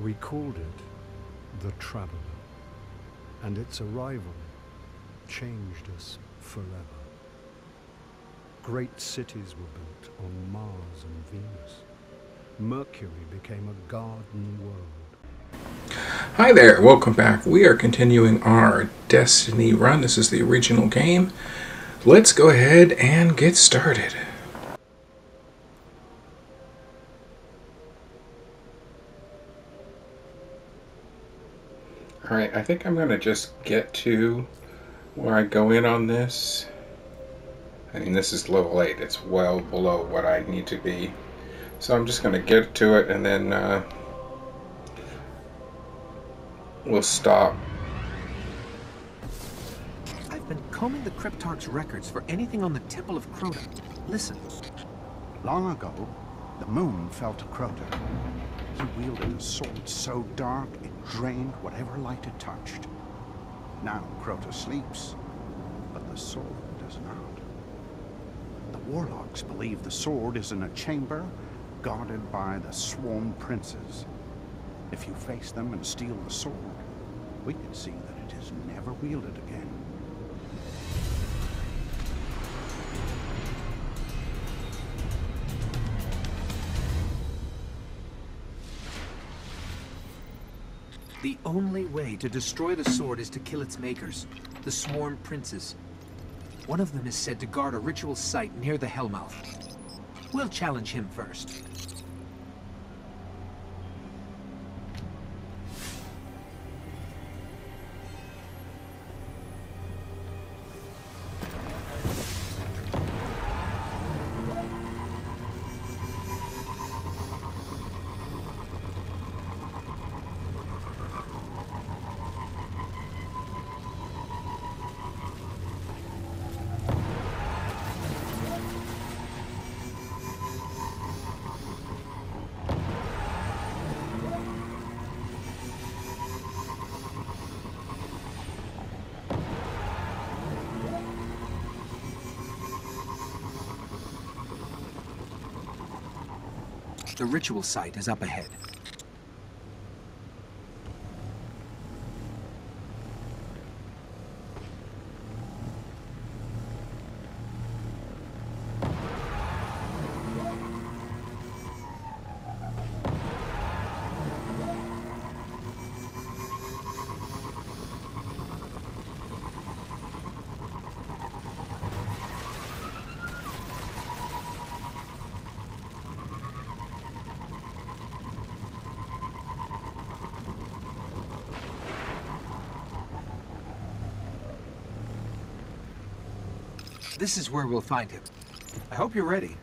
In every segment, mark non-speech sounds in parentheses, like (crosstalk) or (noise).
We called it the Traveler, and its arrival changed us forever. Great cities were built on Mars and Venus. Mercury became a garden world. Hi there, welcome back. We are continuing our Destiny run. This is the original game. Let's go ahead and get started. Alright, I think I'm going to just get to where I go in on this. I mean, this is level 8. It's well below what I need to be. So I'm just going to get to it and then uh, we'll stop. I've been combing the Cryptarch's records for anything on the Temple of Crota. Listen. Long ago, the moon fell to Crota. He wielded a sword so dark it drained whatever light it touched. Now Crota sleeps, but the sword does not. The warlocks believe the sword is in a chamber guarded by the swarm princes. If you face them and steal the sword, we can see that it is never wielded again. The only way to destroy the sword is to kill its makers, the Sworn Princes. One of them is said to guard a ritual site near the Hellmouth. We'll challenge him first. The ritual site is up ahead. This is where we'll find him. I hope you're ready.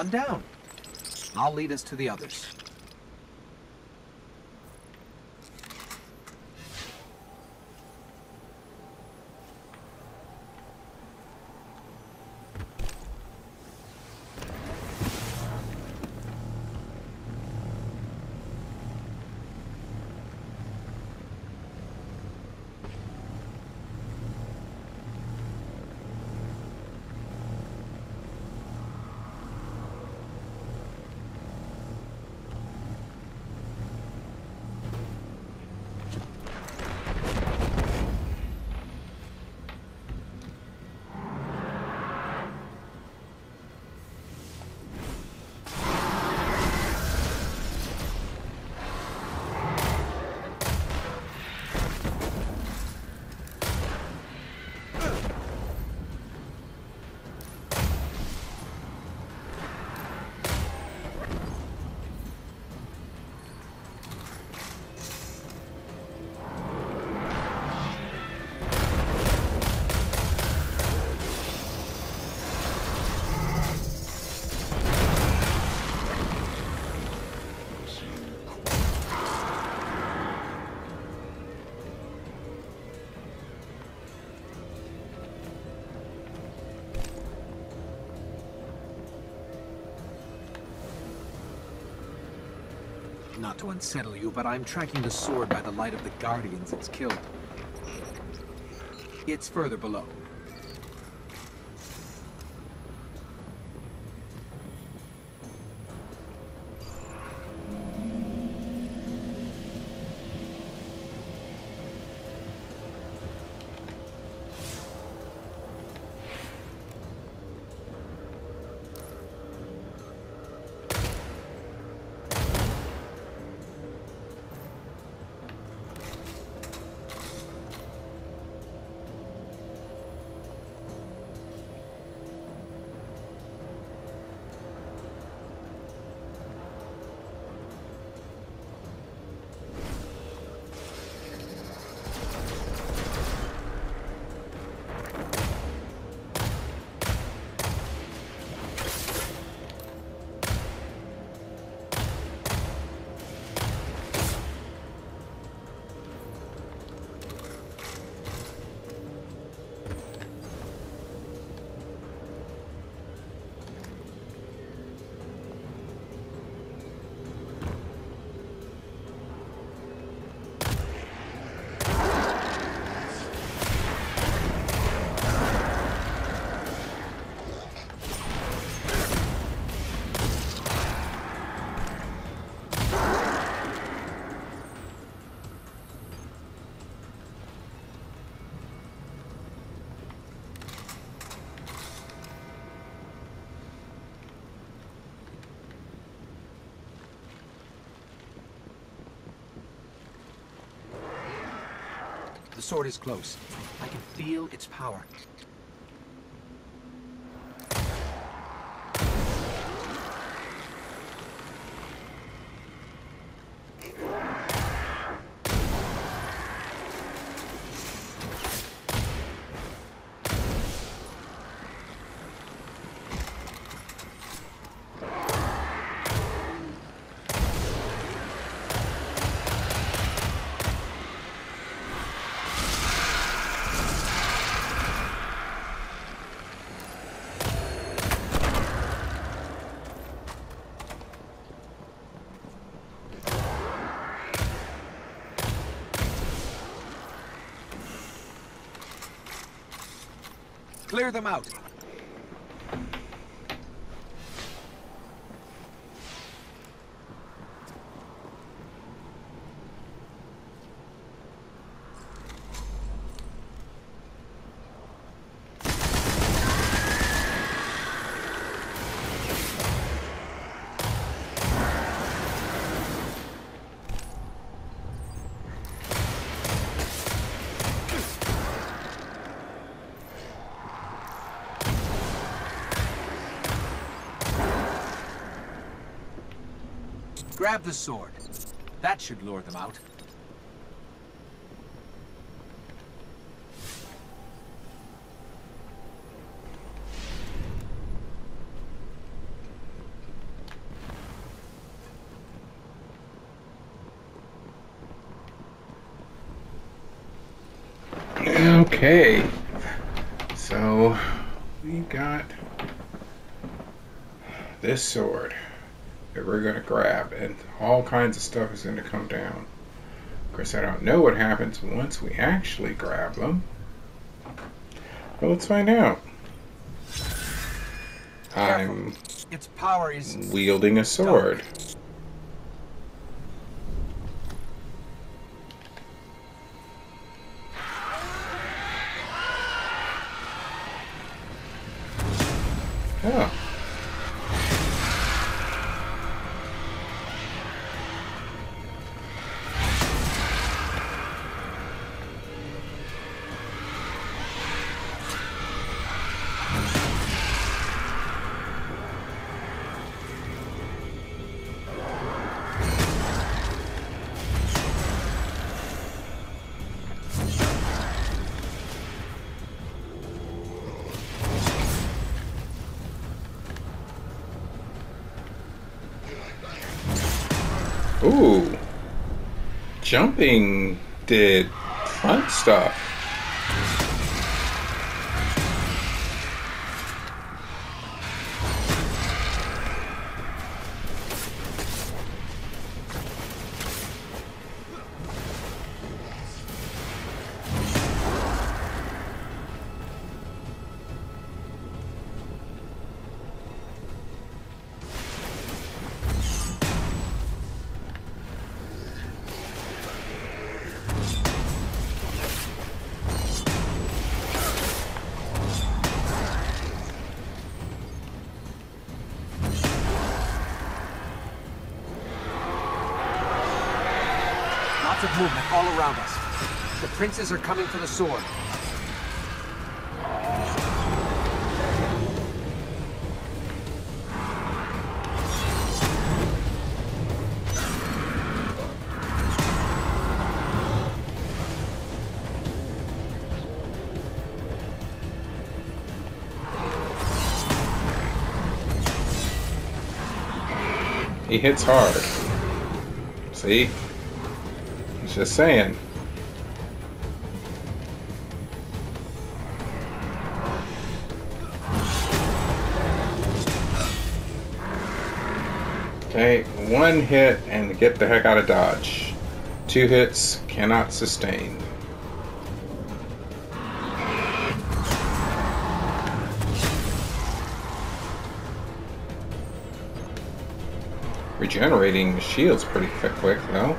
One down. I'll lead us to the others. Not to unsettle you, but I'm tracking the sword by the light of the Guardians it's killed. It's further below. The sword is close. I can feel its power. Clear them out. Grab the sword. That should lure them out. Okay. So we got this sword that we're going to grab, and all kinds of stuff is going to come down. Of course, I don't know what happens once we actually grab them. But let's find out. I'm Its power is... wielding a sword. Oh. Jumping did fun stuff. All around us. The princes are coming for the sword. He hits hard. See? Just saying. Okay, one hit and get the heck out of dodge. Two hits cannot sustain. Regenerating shield's pretty quick, quick though.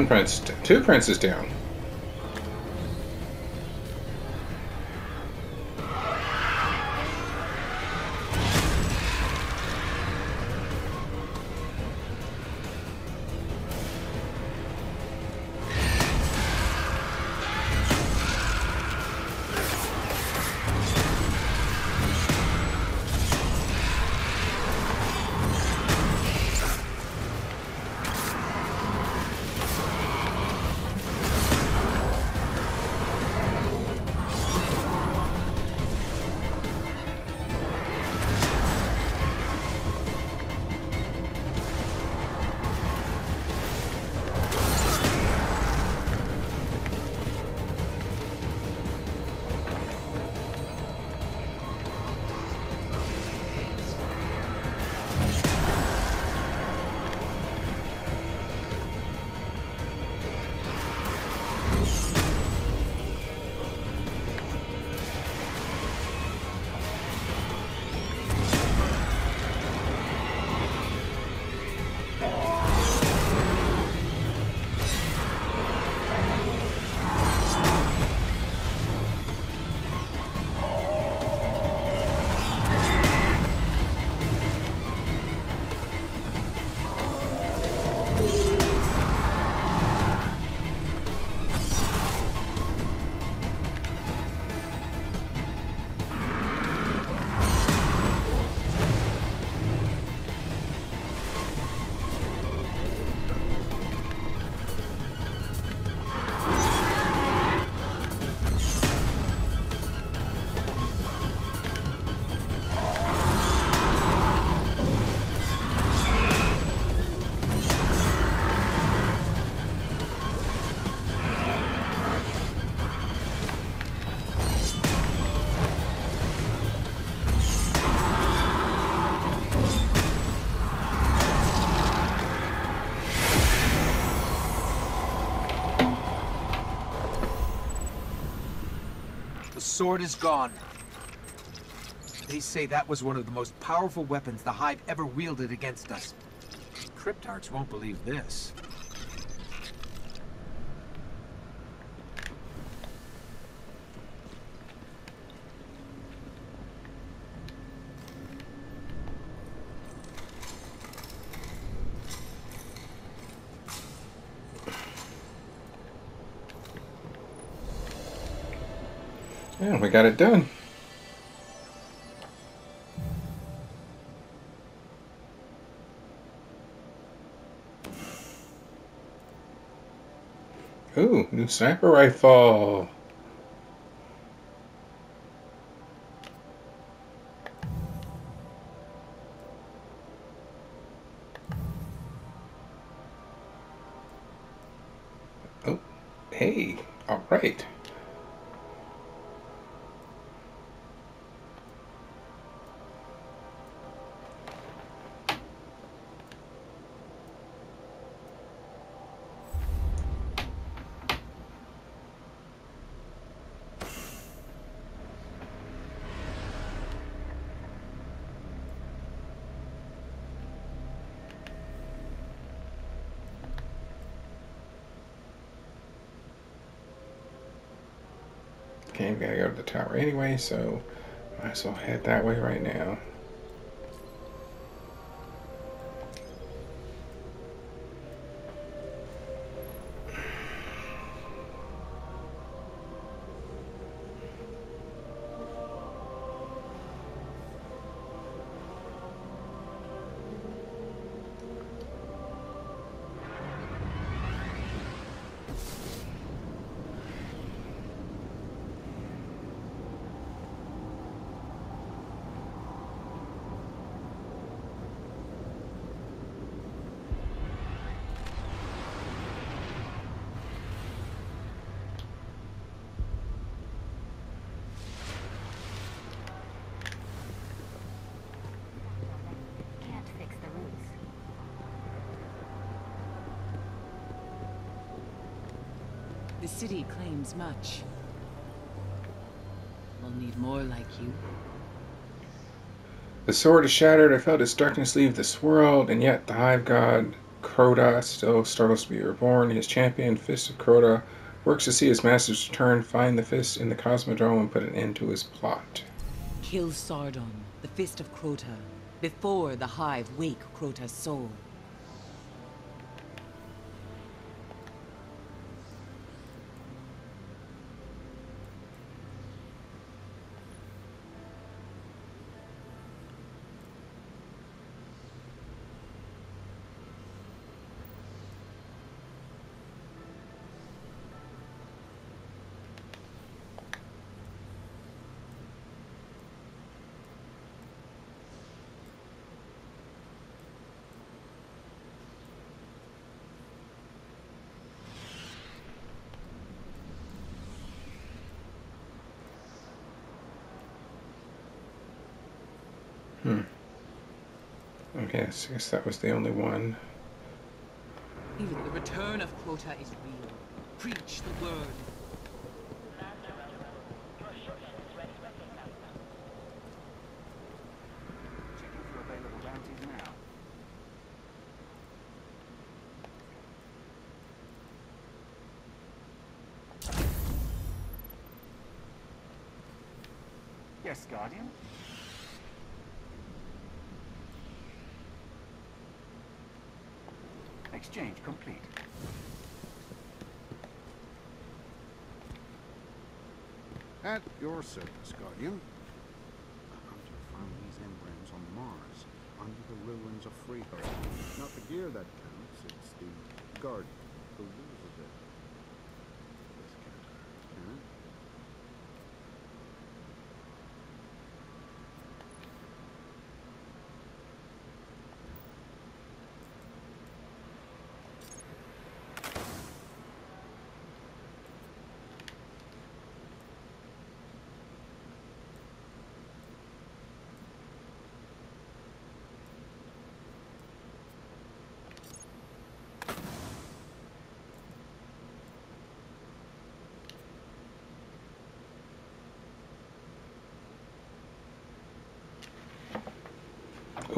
One prince, two princes down. The sword is gone. They say that was one of the most powerful weapons the Hive ever wielded against us. Cryptarchs won't believe this. We got it done. Ooh, new sniper rifle. Oh, hey, all right. To the tower anyway, so I might as well head that way right now. City claims much. We'll need more like you. The sword is shattered. I felt its darkness leave this world, and yet the hive god Crota still struggles to be reborn. His champion, Fist of Crota, works to see his master's return, find the Fist in the Cosmodrome, and put an end to his plot. Kill Sardon, the Fist of Crota, before the Hive wake Crota's soul. Hmm. Okay, so I guess that was the only one. Even the return of Crota is real. Preach the word. Checking for available bounties now. Yes, Guardian? Exchange complete. At your service, Guardian. A hunter found these emblems on Mars, under the ruins of Freehold. Not the gear that counts, it's the guard who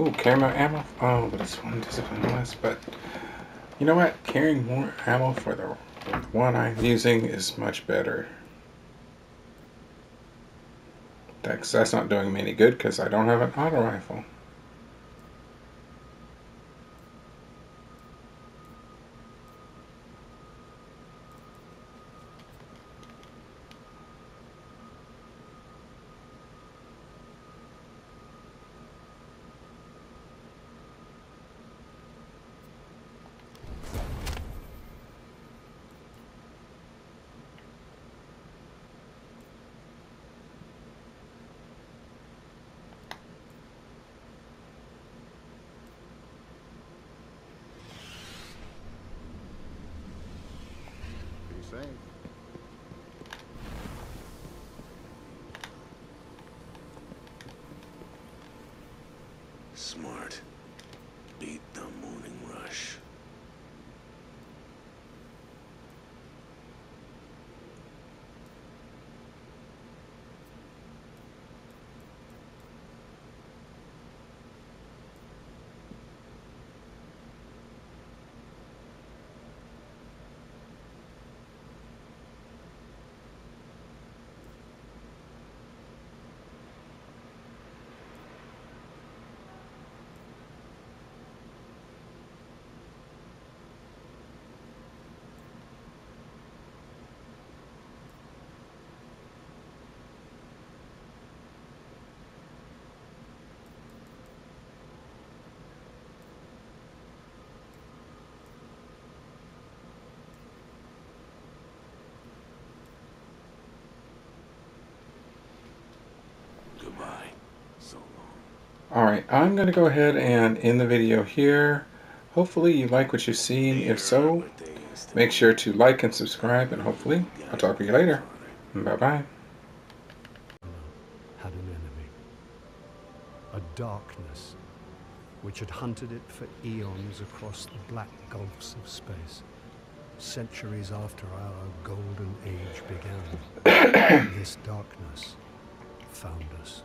Ooh, camera ammo. Oh, but it's one discipline less. But you know what? Carrying more ammo for the one I'm using is much better. That's, that's not doing me any good because I don't have an auto rifle. Smart. Beat the morning rush. Goodbye. So long. Alright, I'm going to go ahead and end the video here. Hopefully you like what you've seen. If so, make sure to like and subscribe, and hopefully I'll talk to you later. Bye-bye. had an enemy. A darkness which had hunted it for eons across the black gulfs of space. Centuries after our golden age began, (coughs) this darkness found us.